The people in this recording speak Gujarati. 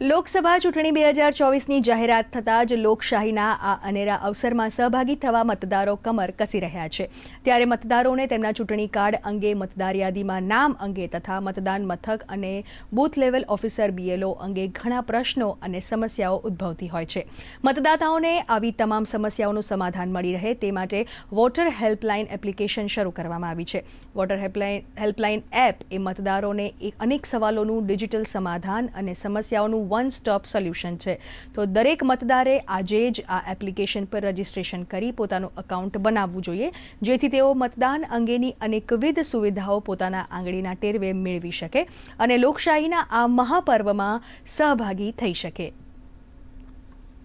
લોકસભા ચૂંટણી બે હજાર ચોવીસની જાહેરાત થતાં જ લોકશાહીના આ અનેરા અવસરમાં સહભાગી થવા મતદારો કમર કસી રહ્યા છે. ત્યારે મતદારોને તેમના ચૂંટણી કાર્ડ અંગે મતદાર યાદીમાં નામ અંગે તથા મતદાન મથક અને બૂથ લેવલ ઓફિસર બીએલઓ અંગે ઘણા પ્રશ્નો અને સમસ્યાઓ ઉદ્ભવતી હોય છે. મતદાતાઓને આવી તમામ સમસ્યાઓનું સમાધાન મળી રહે તે માટે વોટર હેલ્પલાઇન એપ્લિકેશન શરૂ કરવામાં આવી છે. વોટર હેલ્પલાઇન હેલ્પલાઇન એપ એ મતદારોને અનેક સવાલોનું ડિજિટલ સમાધાન અને સમસ્યાઓનું વન સ્ટોપ સોલ્યુશન છે તો દરેક મતદારે આજે જ આ એપ્લિકેશન પર રજીસ્ટ્રેશન કરી પોતાનું એકાઉન્ટ બનાવવું જોઈએ જેથી તેઓ મતદાન અંગેની અનેકવિધ સુવિધાઓ પોતાના આંગળીના ટેરવે મેળવી શકે અને લોકશાહીના આ મહાપર્વમાં સહભાગી થઈ શકે